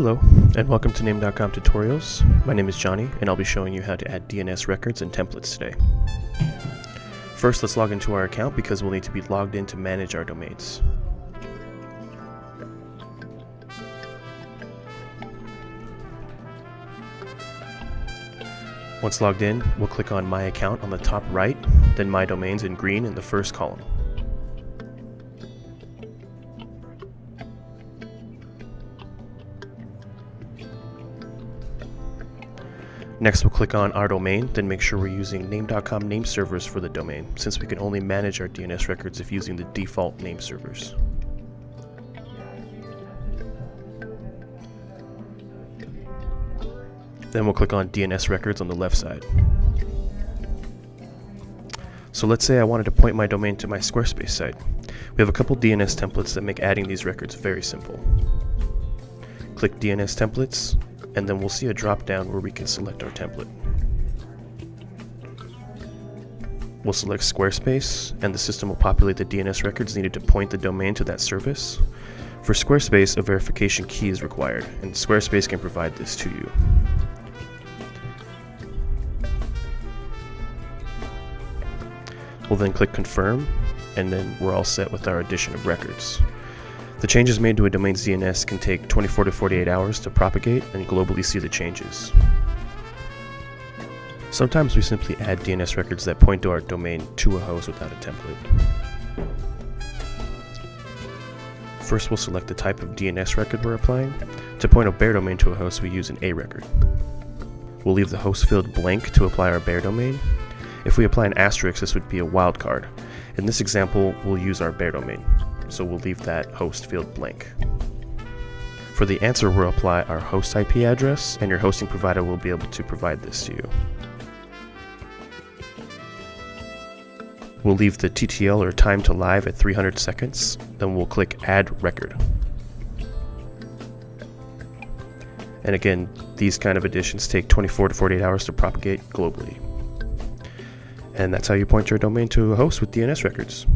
Hello, and welcome to Name.com Tutorials. My name is Johnny, and I'll be showing you how to add DNS records and templates today. First, let's log into our account because we'll need to be logged in to manage our domains. Once logged in, we'll click on My Account on the top right, then My Domains in green in the first column. Next we'll click on our domain, then make sure we're using name.com name servers for the domain, since we can only manage our DNS records if using the default name servers. Then we'll click on DNS records on the left side. So let's say I wanted to point my domain to my Squarespace site. We have a couple DNS templates that make adding these records very simple. Click DNS templates, and then we'll see a drop down where we can select our template. We'll select Squarespace, and the system will populate the DNS records needed to point the domain to that service. For Squarespace, a verification key is required, and Squarespace can provide this to you. We'll then click Confirm, and then we're all set with our addition of records. The changes made to a domain's DNS can take 24 to 48 hours to propagate and globally see the changes. Sometimes we simply add DNS records that point to our domain to a host without a template. First we'll select the type of DNS record we're applying. To point a bare domain to a host we use an A record. We'll leave the host field blank to apply our bare domain. If we apply an asterisk this would be a wildcard. In this example we'll use our bare domain so we'll leave that host field blank. For the answer, we'll apply our host IP address, and your hosting provider will be able to provide this to you. We'll leave the TTL or time to live at 300 seconds, then we'll click Add Record. And again, these kind of additions take 24 to 48 hours to propagate globally. And that's how you point your domain to a host with DNS records.